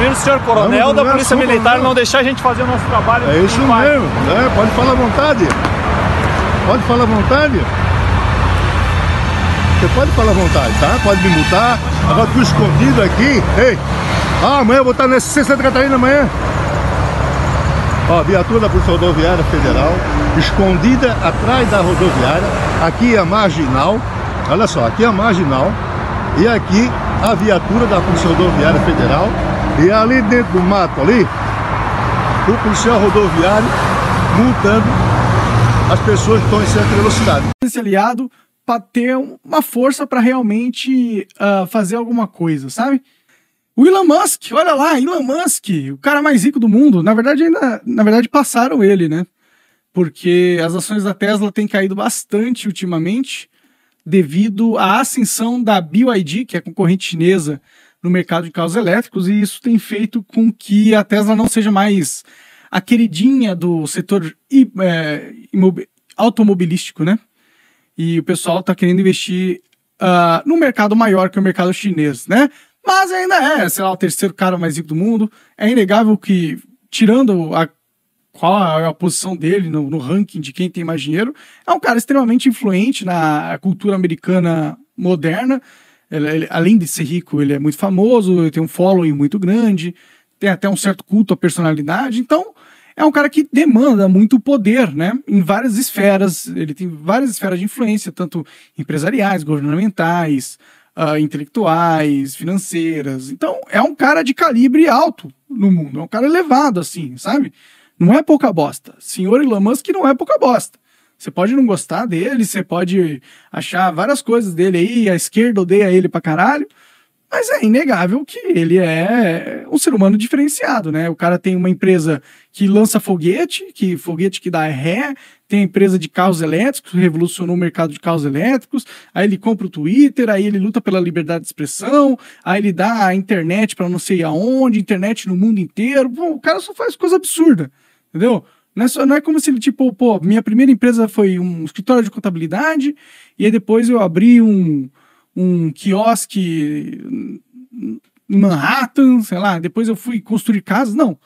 assumindo o senhor coronel Não, da não é Polícia Militar não. deixar a gente fazer o nosso trabalho. É isso mesmo, né? Pode falar à vontade. Pode falar à vontade. Você pode falar à vontade, tá? Pode me multar. Agora tu escondido aqui. Ei! Ah, amanhã eu vou estar nesse Santa Catarina amanhã. Ó, viatura da Polícia Rodoviária Federal, escondida atrás da rodoviária. Aqui é a marginal. Olha só, aqui é a marginal. E aqui a viatura da Polícia Rodoviária Federal. E ali dentro do mato ali, o policial rodoviário multando as pessoas que estão em de velocidade. esse aliado para ter uma força para realmente ah, fazer alguma coisa, sabe? O Elon Musk, olha lá, Elon Musk, o cara mais rico do mundo. Na verdade, ainda, na verdade, passaram ele, né? Porque as ações da Tesla têm caído bastante ultimamente devido à ascensão da BYD, que é a concorrente chinesa no mercado de carros elétricos, e isso tem feito com que a Tesla não seja mais a queridinha do setor é, automobilístico, né? E o pessoal está querendo investir ah, no mercado maior que o mercado chinês, né? Mas ainda é, sei lá, o terceiro cara mais rico do mundo. É inegável que, tirando a qual é a posição dele no, no ranking de quem tem mais dinheiro, é um cara extremamente influente na cultura americana moderna. Ele- ele- além de ser rico, ele é muito famoso, ele tem um following muito grande, tem até um certo culto à personalidade. Então, é um cara que demanda muito poder, né? Em várias esferas. Ele tem várias esferas de influência, tanto empresariais, governamentais, ah, intelectuais, financeiras. Então, é um cara de calibre alto no mundo. É um cara elevado, assim, sabe? Não é pouca bosta. Senhor Elon Musk não é pouca bosta. Você pode não gostar dele, você pode achar várias coisas dele aí, a esquerda odeia ele pra caralho, mas é inegável que ele é um ser humano diferenciado, né? O cara tem uma empresa que lança foguete, que foguete que dá ré, tem a empresa de carros elétricos, revolucionou o mercado de carros elétricos, aí ele compra o Twitter, aí ele luta pela liberdade de expressão, aí ele dá a internet para não sei aonde, internet no mundo inteiro. Pô, o cara só faz coisa absurda, entendeu? Não é, só- não é como se ele, tipo, pô, minha primeira empresa foi um escritório de contabilidade, e aí depois eu abri um, um quiosque em Manhattan, sei lá, depois eu fui construir casas. Não. O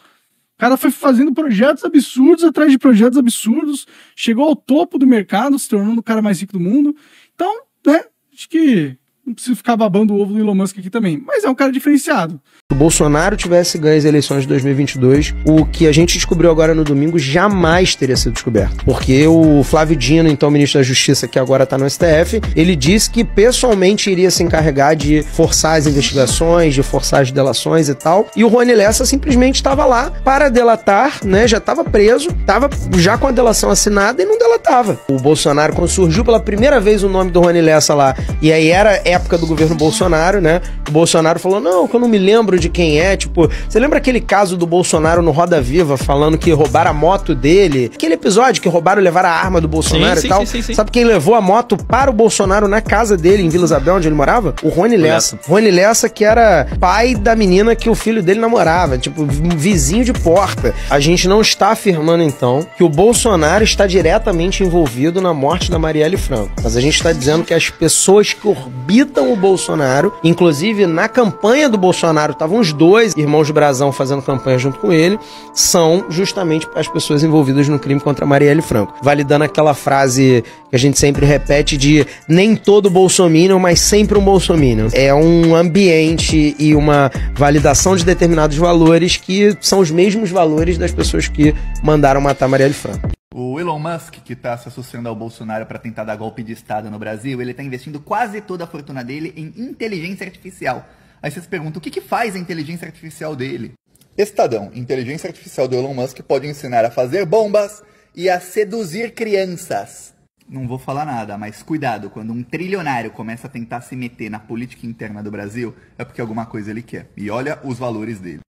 cara foi fazendo projetos absurdos atrás de projetos absurdos, chegou ao topo do mercado, se tornando o cara mais rico do mundo. Então, né, acho que não preciso ficar babando o ovo do Elon Musk aqui também, mas é um cara diferenciado. Se o Bolsonaro tivesse ganho as eleições de 2022, o que a gente descobriu agora no domingo jamais teria sido descoberto. Porque o Flávio Dino, então ministro da Justiça, que agora tá no STF, ele disse que pessoalmente iria se encarregar de forçar as investigações, de forçar as delações e tal. E o Rony Lessa simplesmente estava lá para delatar, né? Já estava preso, estava já com a delação assinada e não delatava. O Bolsonaro, quando surgiu pela primeira vez o nome do Rony Lessa lá, e aí era época do governo Bolsonaro, né? O Bolsonaro falou: não, que eu não me lembro de quem é. Tipo, você lembra aquele caso do Bolsonaro no Roda Viva falando que roubaram a moto dele? Aquele episódio que roubaram e levaram a arma do Bolsonaro Sim, e tal. sim, sim, sim. Sabe quem levou a moto para o Bolsonaro na casa dele, em Vila Isabel, onde ele morava? O Rony Lessa. Rony Lessa, que era pai da menina que o filho dele namorava, tipo, um vizinho de porta. A gente não está afirmando, então, que o Bolsonaro está diretamente envolvido na morte da Marielle Franco. Mas a gente está dizendo que as pessoas que orbitam o Bolsonaro, inclusive na campanha do Bolsonaro, estavam os dois irmãos Brasão fazendo campanha junto com ele, são justamente as pessoas envolvidas no crime contra Marielle Franco. Validando aquela frase que a gente sempre repete de nem todo bolsominion, mas sempre um bolsominion. É um ambiente e uma validação de determinados valores que são os mesmos valores das pessoas que mandaram matar Marielle Franco. O Elon Musk, que está se associando ao Bolsonaro para tentar dar golpe de Estado no Brasil, ele está investindo quase toda a fortuna dele em inteligência artificial. Aí você se pergunta, o que, que faz a inteligência artificial dele? Estadão, inteligência artificial do Elon Musk pode ensinar a fazer bombas e a seduzir crianças. Não vou falar nada, mas cuidado, quando um trilionário começa a tentar se meter na política interna do Brasil, é porque alguma coisa ele quer. E olha os valores dele.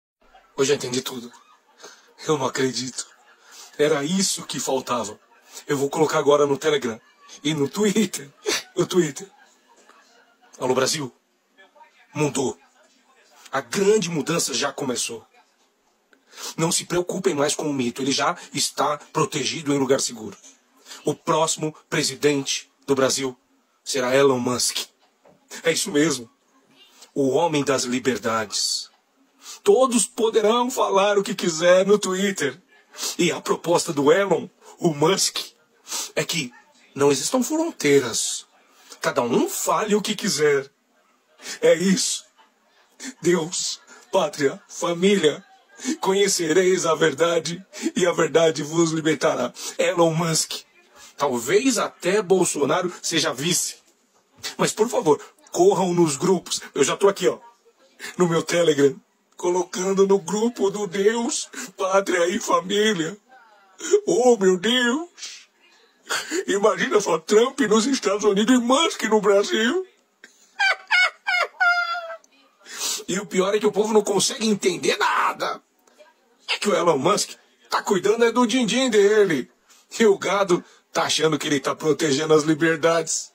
Eu já entendi tudo. Eu não acredito. Era isso que faltava. Eu vou colocar agora no Telegram e no Twitter. No Twitter. Alô, Brasil. Mudou. A grande mudança já começou. Não se preocupem mais com o mito. Ele já está protegido em lugar seguro. O próximo presidente do Brasil será Elon Musk. É isso mesmo. O homem das liberdades. todos poderão falar o que quiser no Twitter. E a proposta do Elon, o Musk, é que não existam fronteiras. Cada um fale o que quiser. É isso. Deus, pátria, família, conhecereis a verdade e a verdade vos libertará. Elon Musk. Talvez até Bolsonaro seja vice. Mas por favor, corram nos grupos. Eu já tô aqui, ó, no meu Telegram, colocando no grupo do Deus, pátria e família. Oh, meu Deus! Imagina só Trump nos Estados Unidos e Musk no Brasil. E o pior é que o povo não consegue entender nada. É que o Elon Musk tá cuidando é do din-din dele. E o gado tá achando que ele tá protegendo as liberdades.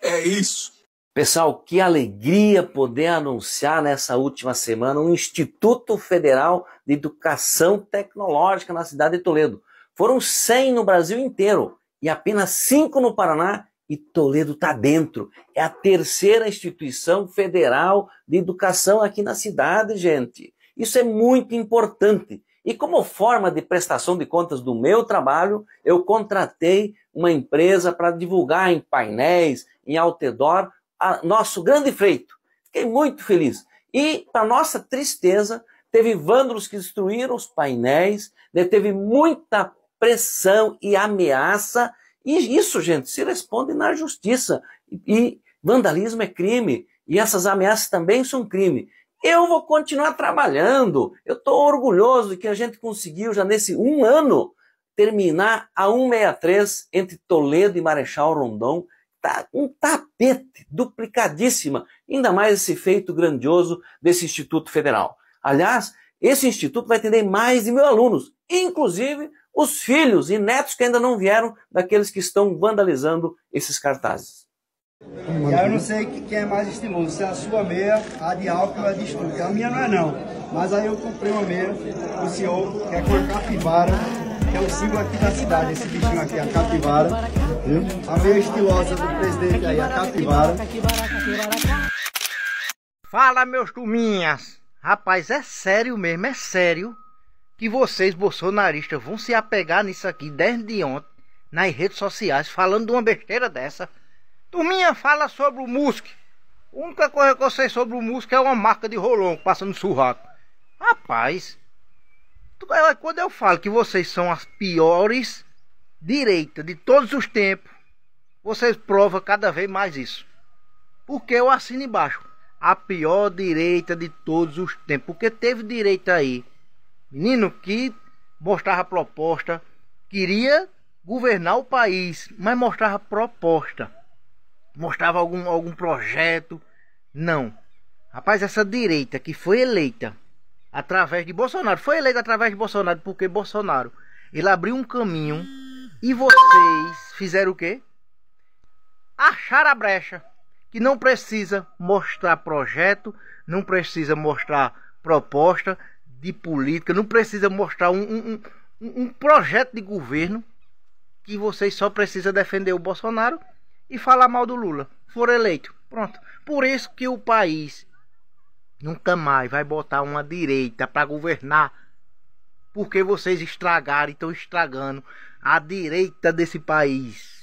É isso. Pessoal, que alegria poder anunciar nessa última semana um Instituto Federal de Educação Tecnológica na cidade de Toledo. Foram 100 no Brasil inteiro e apenas 5 no Paraná e Toledo está dentro. É a terceira instituição federal de educação aqui na cidade, gente. Isso é muito importante. E como forma de prestação de contas do meu trabalho, eu contratei uma empresa para divulgar em painéis, em outdoor, a, nosso grande feito. Fiquei muito feliz. E, para nossa tristeza, teve vândalos que destruíram os painéis, né, teve muita pressão e ameaça, e isso, gente, se responde na justiça. E vandalismo é crime, e essas ameaças também são crime. Eu vou continuar trabalhando. Eu estou orgulhoso de que a gente conseguiu, já nesse um ano, terminar a 163 entre Toledo e Marechal Rondon tá um tapete, duplicadíssima, ainda mais esse feito grandioso desse Instituto Federal. Aliás, esse instituto vai atender mais de mil alunos, inclusive os filhos e netos que ainda não vieram daqueles que estão vandalizando esses cartazes. Eu não sei quem é mais estiloso, se é a sua meia, a de álcool ou a de. A minha não é não, mas aí eu comprei uma meia o senhor, que é a capivara, que é o símbolo aqui da cidade, esse bichinho aqui, a capivara. Viu? A meia estilosa do presidente aí, a capivara. Fala, meus turminhas! Rapaz, é sério mesmo, é sério que vocês, bolsonaristas, vão se apegar nisso aqui desde ontem, nas redes sociais, falando de uma besteira dessa. Turminha, fala sobre o Musk. A única coisa que eu sei sobre o Musk é uma marca de rolão passando surraco. Rapaz, quando eu falo que vocês são as piores direitas de todos os tempos, vocês provam cada vez mais isso. Porque eu assino embaixo. A pior direita de todos os tempos. Porque teve direita aí. Menino que mostrava proposta. Queria governar o país. Mas mostrava proposta. Mostrava algum, algum projeto. Não. Rapaz, essa direita que foi eleita através de Bolsonaro. Foi eleito através de Bolsonaro porque Bolsonaro ele abriu um caminho e vocês fizeram o quê? Achar a brecha que não precisa mostrar projeto, não precisa mostrar proposta de política, não precisa mostrar um, um, um, projeto de governo que vocês só precisam defender o Bolsonaro e falar mal do Lula. For eleito. Pronto. Por isso que o país Nunca mais vai botar uma direita para governar. Porque vocês estragaram e estão estragando a direita desse país.